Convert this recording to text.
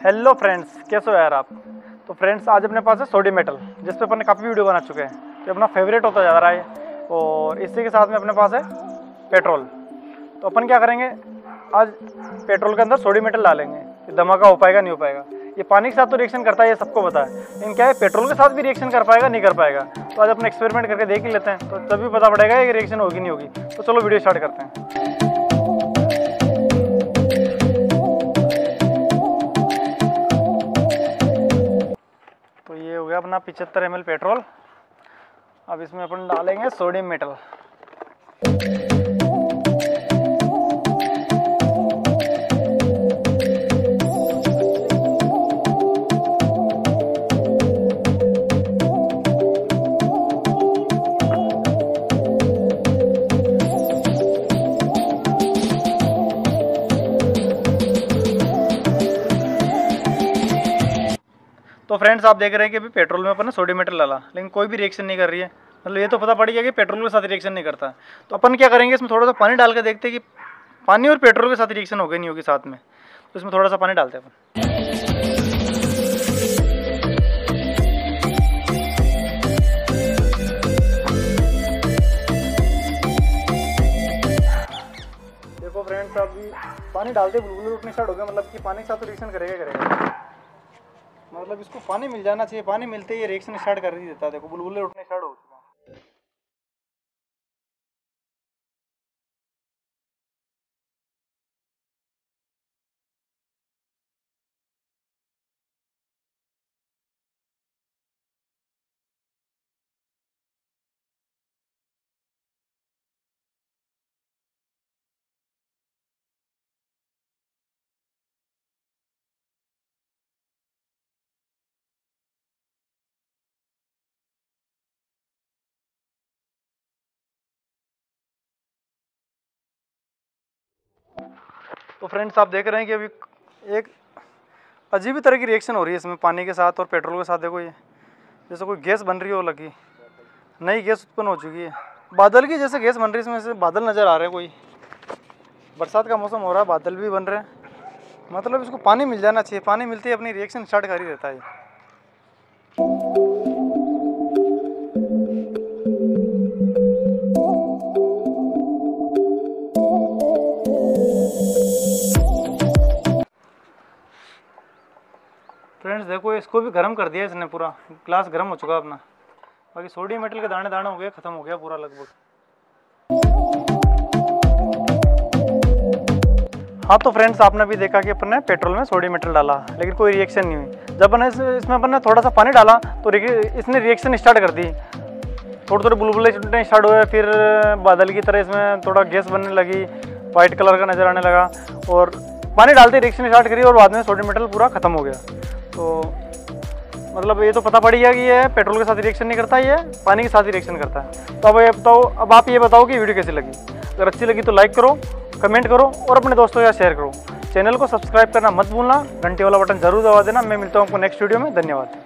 Hello friends कैसे हो यार आप? तो फ्रेंड्स आज अपने पास है सोडी मेटल जिस पर अपन काफ़ी वीडियो बना चुके हैं तो अपना फेवरेट होता जा रहा है, और इसी के साथ में अपने पास है पेट्रोल तो अपन क्या करेंगे, आज पेट्रोल के अंदर सोडी मेटल डालेंगे ये धमाका हो पाएगा, नहीं हो पाएगा। ये पानी के साथ तो रिएक्शन करता है, ये सबको पता है, लेकिन क्या है पेट्रोल के साथ भी रिएक्शन कर पाएगा, नहीं कर पाएगा। तो आज अपन एक्सपेरिमेंट करके देख ही लेते हैं तो तभी पता पड़ेगा कि रिएक्शन होगी, नहीं होगी। तो चलो वीडियो स्टार्ट करते हैं। अपना पिचहत्तर एम पेट्रोल अब इसमें अपन डालेंगे सोडियम मेटल तो फ्रेंड्स आप देख रहे हैं कि अभी पेट्रोल में अपन ने सोडियम मेटल डाला लेकिन कोई भी रिएक्शन नहीं कर रही है। मतलब ये तो पता पड़ गया कि पेट्रोल के साथ रिएक्शन नहीं करता। तो अपन क्या करेंगे, इसमें थोड़ा सा पानी डाल के देखते हैं कि पानी और पेट्रोल के साथ रिएक्शन होगी नहीं होगी साथ में। तो इसमें थोड़ा सा पानी डालते हैं अपन। देखो फ्रेंड्स अभी पानी डालते बुलबुले उठने स्टार्ट हो गया मतलब कि पानी के साथ रिएक्शन करेगा करेगा। मतलब इसको पानी मिल जाना चाहिए। पानी मिलते ही रिएक्शन स्टार्ट कर ही देता है। देखो, बुलबुले उठने स्टार्ट हो तो फ्रेंड्स आप देख रहे हैं कि अभी एक अजीब तरह की रिएक्शन हो रही है इसमें, पानी के साथ और पेट्रोल के साथ। देखो ये, जैसे कोई गैस बन रही हो लगी, नई गैस उत्पन्न हो चुकी है। बादल की जैसे गैस बन रही है, इसमें बादल नज़र आ रहे हैं कोई। बरसात का मौसम हो रहा है, बादल भी बन रहे हैं। मतलब इसको पानी मिल जाना चाहिए, पानी मिलते ही अपनी रिएक्शन स्टार्ट कर ही रहता है। फ्रेंड्स देखो इसको भी गर्म कर दिया इसने पूरा। ग्लास गर्म हो चुका अपना। बाकी सोडियम मेटल के दाने दाने हो गए ख़त्म हो गया पूरा लगभग। हाँ तो फ्रेंड्स आपने भी देखा कि अपन ने पेट्रोल में सोडियम मेटल डाला लेकिन कोई रिएक्शन नहीं हुई। जब अपन इस, इसमें अपन ने थोड़ा सा पानी डाला तो इसने रिएक्शन स्टार्ट कर दी। थोड़े थोड़े बुलबुले छूटने स्टार्ट हुए फिर बादल की तरह इसमें थोड़ा गैस बनने लगी वाइट कलर का नज़र आने लगा और पानी डालते रिएक्शन स्टार्ट करी और बाद में सोडियम मेटल पूरा ख़त्म हो गया। तो मतलब ये तो पता पड़ गया कि ये पेट्रोल के साथ रिएक्शन नहीं करता, ये पानी के साथ ही रिएक्शन करता है। तो अब ये बताओ, अब आप ये बताओ कि वीडियो कैसी लगी? अगर अच्छी लगी तो लाइक करो कमेंट करो और अपने दोस्तों के साथ शेयर करो। चैनल को सब्सक्राइब करना मत भूलना, घंटे वाला बटन ज़रूर दबा देना। मैं मिलता हूँ आपको नेक्स्ट वीडियो में। धन्यवाद।